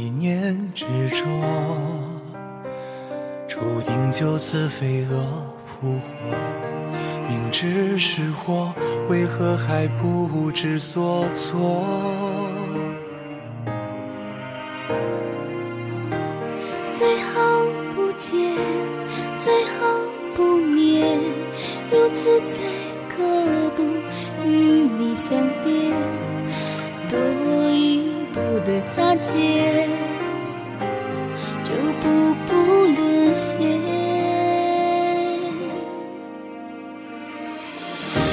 一念执着，注定就此飞蛾扑火。明知是祸，为何还不知所措？的擦肩，就步步沦陷。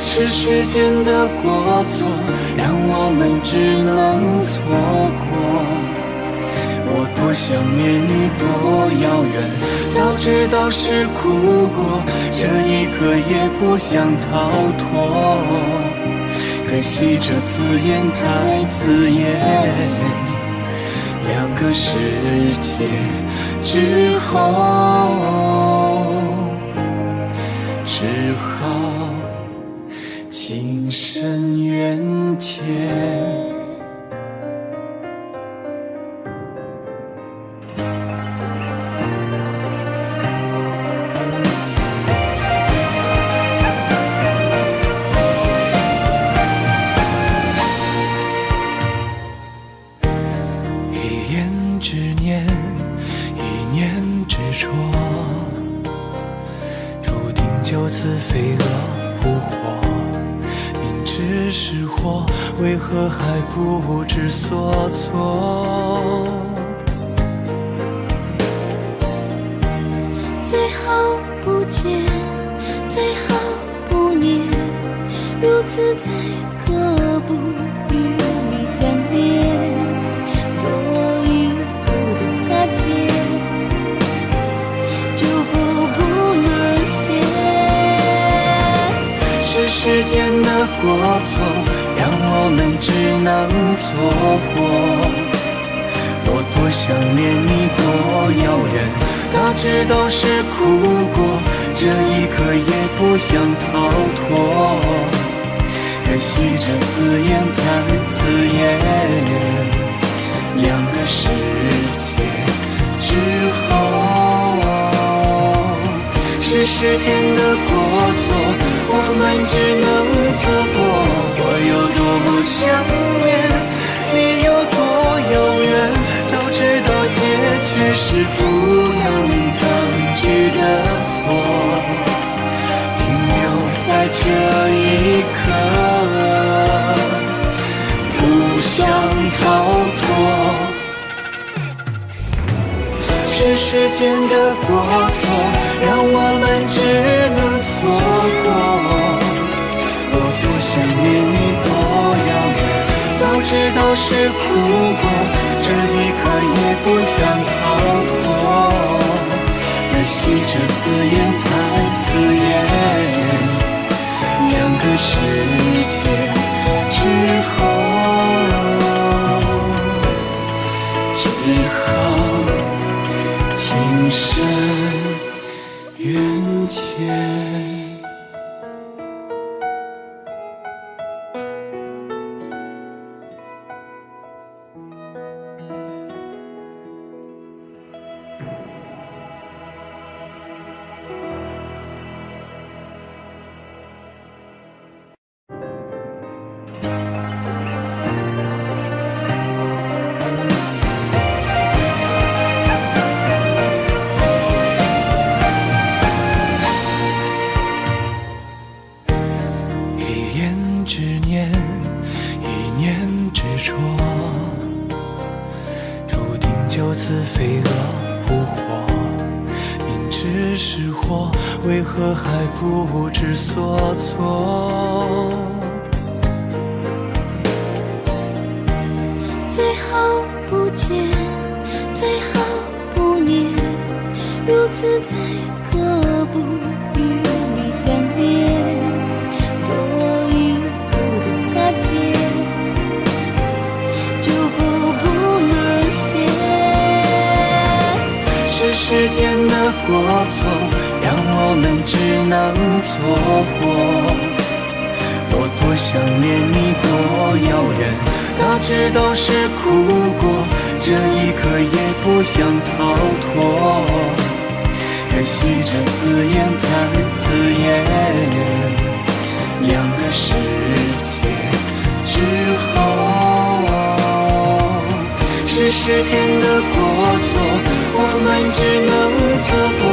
是时间的过错，让我们只能错过。我多想念你，多遥远。早知道是苦果，这一刻也不想逃脱。可惜这字眼太刺眼，两个世界之后，执念，一念执着，注定就此飞蛾扑火。明知是祸，为何还不知所措？最好不见，最好不念，如此才间的过错，让我们只能错过。我多想念你，多遥远。早知道是苦果，这一刻也不想逃脱。可惜这字眼太刺眼，两个世界之后，是时间的过错，我们只能错过。我有多么想念，你有多遥远。早知道结局是不是时间的过错，让我们只能错过。我不想念你，多遥远。早知道是苦果，这一刻也不想逃脱。可惜这字眼太刺眼，两个世界之后，一言之念，一念之戳，注定就此飞蛾扑火。明知是祸，为何还不知所措？最好不念，如此才可不与你相恋。多一步的擦肩，就步步沦陷。是时间的过错，让我们只能错过。我多想念你，多遥远。早知道是苦果，这一刻也不想逃脱。可惜这字眼太刺眼。两个世界之后，是时间的过错，我们只能错过。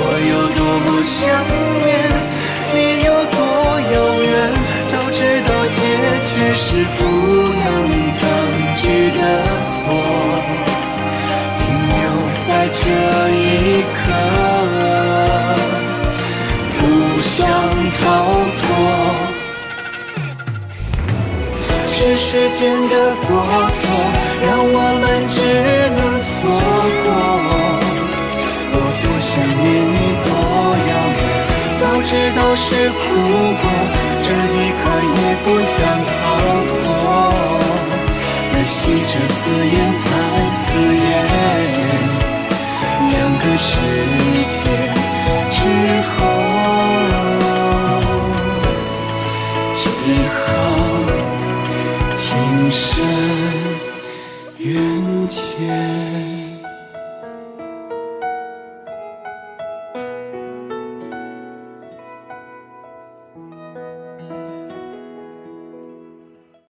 我有多么想念，你有多遥远，早知道结局是不时间的过错，让我们只能错过。我多想念你，多遥远，早知道是苦果，这一刻也不想逃脱。可惜这字眼太刺眼。Trên